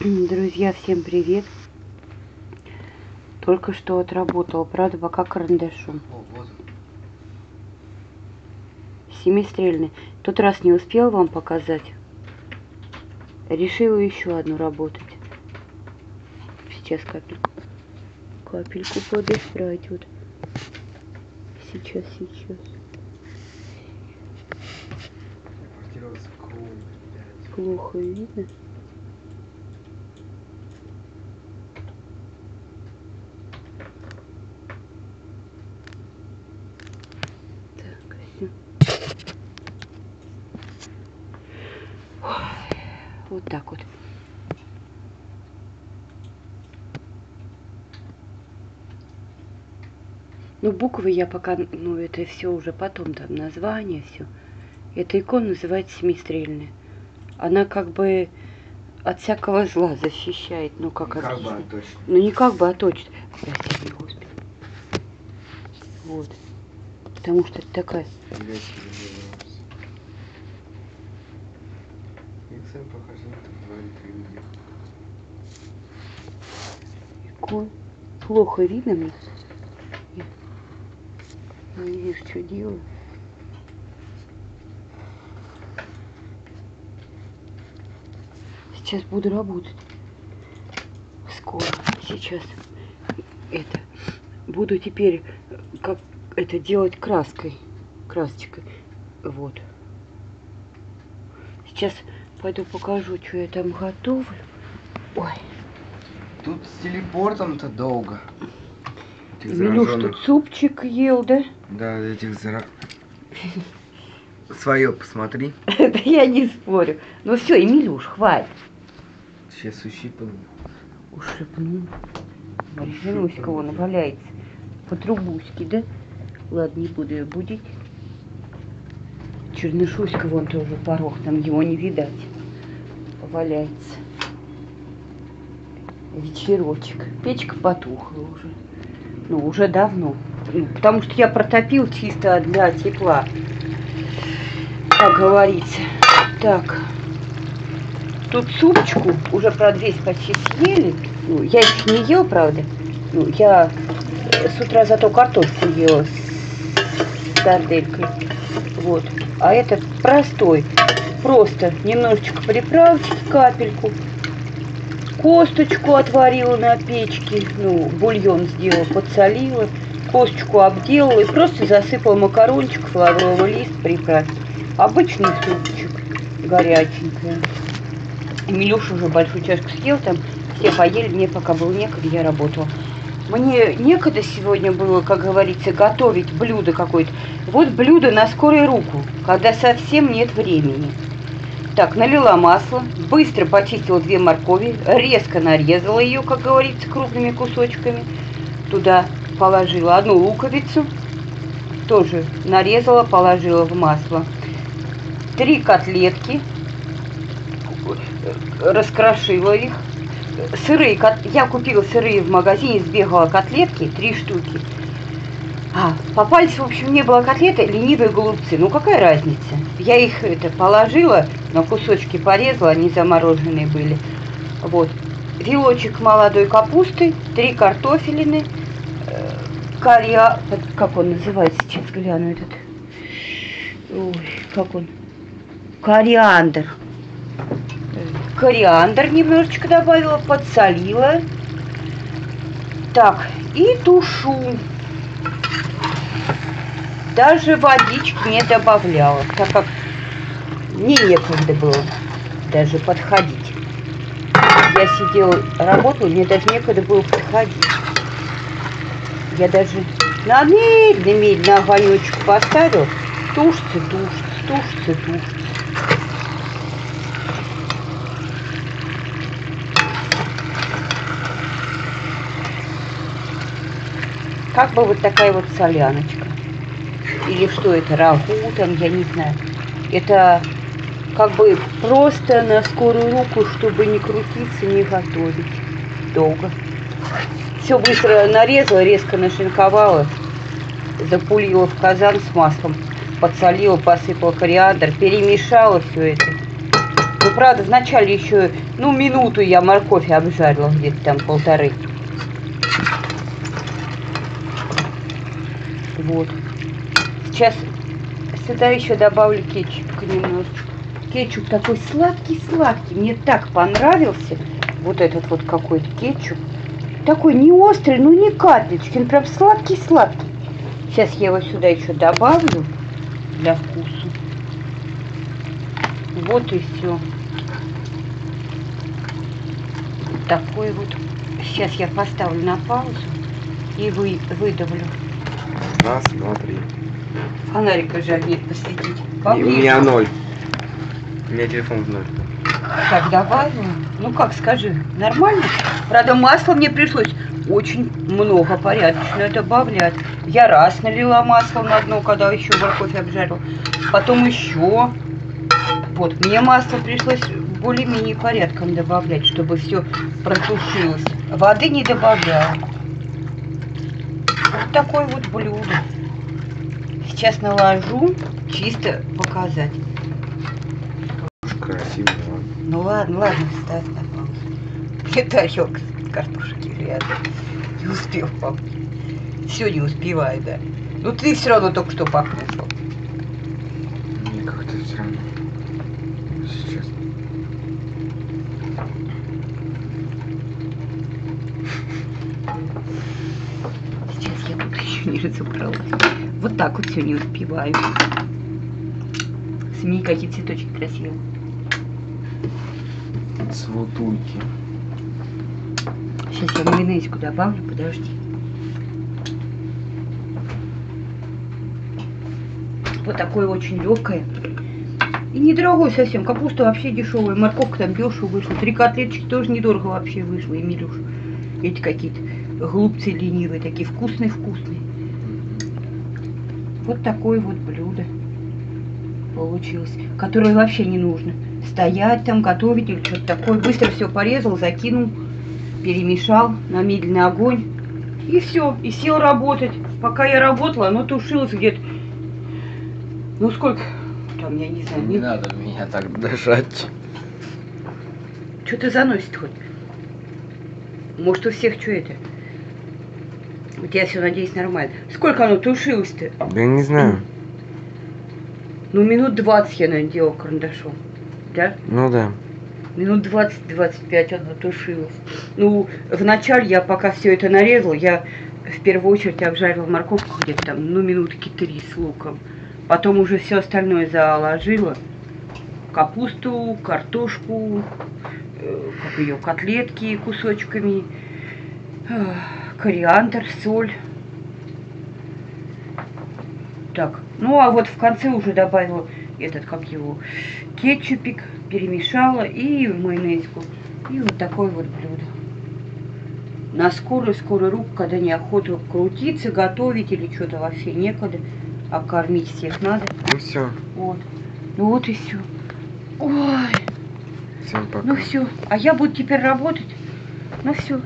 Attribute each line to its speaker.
Speaker 1: Друзья, всем привет! Только что отработал, правда, пока карандашом.
Speaker 2: Вот.
Speaker 1: Семистрельный. Тот раз не успел вам показать. Решила еще одну работать. Сейчас капельку. Капельку подыш пройдет. Сейчас, сейчас. Плохо видно. Так, все. Вот так вот. Ну, буквы я пока, ну, это все уже потом, там, название, все. Эта икона называется семистрельная. Она как бы от всякого зла защищает, ну, как
Speaker 2: Как бы.
Speaker 1: Ну, не как бы, а точно. Прости, Господи. Вот. Потому что это такая...
Speaker 2: Сам похожу, это говорит
Speaker 1: икон. Плохо видно мне. Не вижу, что делаю. Сейчас буду работать. Скоро. Сейчас. Это. Буду теперь как это делать краской. Красочкой. Вот. Сейчас пойду покажу, что я там готовлю. Ой.
Speaker 2: Тут с телепортом-то долго. Этих
Speaker 1: Милюш
Speaker 2: зараженных-
Speaker 1: тут супчик ел, да?
Speaker 2: Да, этих зара... Свое посмотри.
Speaker 1: Да я не спорю. Ну все, Эмилюш, хватит.
Speaker 2: Сейчас ущипан.
Speaker 1: Ушипнул. Марфинуська вон валяется. По трубуське, да? Ладно, не буду ее будить. Чернышуська вон тоже порог, там его не видать. Валяется. Вечерочек. Печка потухла уже. Ну, уже давно. Ну, Потому что я протопил чисто для тепла. Как говорится. Так. Тут супчику уже, правда, весь почти съели. Ну, я их не ел, правда. Ну, я э, с утра зато картошку ела с сарделькой. Вот. А этот простой. Просто немножечко приправочки, капельку. Косточку отварила на печке. Ну, бульон сделала, подсолила. Косточку обделала и просто засыпала макарончиков, лавровый лист, приправ. Обычный супчик, горяченький. Милюша уже большую чашку съел, там все поели, мне пока было некогда, я работала. Мне некогда сегодня было, как говорится, готовить блюдо какое-то. Вот блюдо на скорую руку, когда совсем нет времени. Так, налила масло, быстро почистила две моркови, резко нарезала ее, как говорится, крупными кусочками. Туда положила одну луковицу, тоже нарезала, положила в масло. Три котлетки, раскрошила их. Сырые, я купила сырые в магазине, сбегала котлетки, три штуки. А, попались, в общем, не было котлеты, ленивые голубцы. Ну, какая разница? Я их это положила, на кусочки порезала, они замороженные были. Вот. Вилочек молодой капусты, три картофелины, э, коря... Как он называется? Сейчас гляну этот. Ой, как он? Кориандр. Кориандр немножечко добавила, подсолила. Так, и тушу. Даже водички не добавляла, так как мне некогда было даже подходить. Я сидела, работала, мне даже некогда было подходить. Я даже на медленно-медленно огонечек поставила. Тушится, тушится, тушится, тушится. Как бы вот такая вот соляночка. Или что это, рагу там, я не знаю. Это как бы просто на скорую руку, чтобы не крутиться, не готовить долго. Все быстро нарезала, резко нашинковала, запулила в казан с маслом, подсолила, посыпала кориандр, перемешала все это. Ну, правда, вначале еще, ну, минуту я морковь обжарила, где-то там полторы. Вот. Сейчас сюда еще добавлю кетчупка немножечко. Кетчуп такой сладкий-сладкий. Мне так понравился. Вот этот вот какой-то кетчуп. Такой не острый, ну не капельки. Он прям сладкий-сладкий. Сейчас я его сюда еще добавлю для вкуса. Вот и все. Такой вот. Сейчас я поставлю на паузу и вы, выдавлю.
Speaker 2: Раз, два, три.
Speaker 1: Фонарика же нет посветить.
Speaker 2: И у меня ноль. У меня телефон в ноль.
Speaker 1: Так, добавила. Ну как, скажи, нормально? Правда, масла мне пришлось очень много порядочно добавлять. Я раз налила масло на дно, когда еще морковь обжарила. Потом еще. Вот, мне масло пришлось более-менее порядком добавлять, чтобы все протушилось. Воды не добавляла. Вот такое вот блюдо. Сейчас наложу, чисто показать.
Speaker 2: Красиво, да?
Speaker 1: Ну ладно, ладно, ставь на паузу. Мне тарелка картошки рядом. Не успел папа. Все не успеваю, да. Ну ты все равно только что покушал.
Speaker 2: Мне как-то все равно. Сейчас.
Speaker 1: Сейчас я тут еще не разобралась. Вот так вот все не успеваю. СМИ какие цветочки красивые.
Speaker 2: Цвутульки.
Speaker 1: Сейчас я майонезку добавлю, подожди. Вот такое очень легкое. И недорогой совсем. Капуста вообще дешевая. Морковка там дешево вышла. Три котлеточки тоже недорого вообще вышло, Эмилюш. Эти какие-то голубцы ленивые, такие вкусные-вкусные. Вот такое вот блюдо получилось, которое вообще не нужно стоять там, готовить или что-то такое. Быстро все порезал, закинул, перемешал на медленный огонь. И все, и сел работать. Пока я работала, оно тушилось где-то. Ну сколько? Там, я не знаю,
Speaker 2: Не надо меня так дожать.
Speaker 1: Что ты заносит хоть? Может, у всех что это? У тебя все, надеюсь, нормально. Сколько оно тушилось-то?
Speaker 2: Да я не знаю.
Speaker 1: Ну, минут 20 я, наверное, делала карандашом. Да?
Speaker 2: Ну да.
Speaker 1: Минут 20-25 оно тушилось. Ну, вначале я пока все это нарезала, я в первую очередь обжарила морковку где-то там, ну, минутки три с луком. Потом уже все остальное заложила. Капусту, картошку, э, как ее, котлетки кусочками, кориандр, соль. Так, ну а вот в конце уже добавила этот, как его, кетчупик, перемешала и майонезку. И вот такое вот блюдо. На скорую-скорую руку, когда неохота крутиться, готовить или что-то вообще некогда, а кормить всех надо.
Speaker 2: Ну все.
Speaker 1: Вот. Ну вот и все. Ой,
Speaker 2: Всем пока.
Speaker 1: ну все. А я буду теперь работать. Ну все.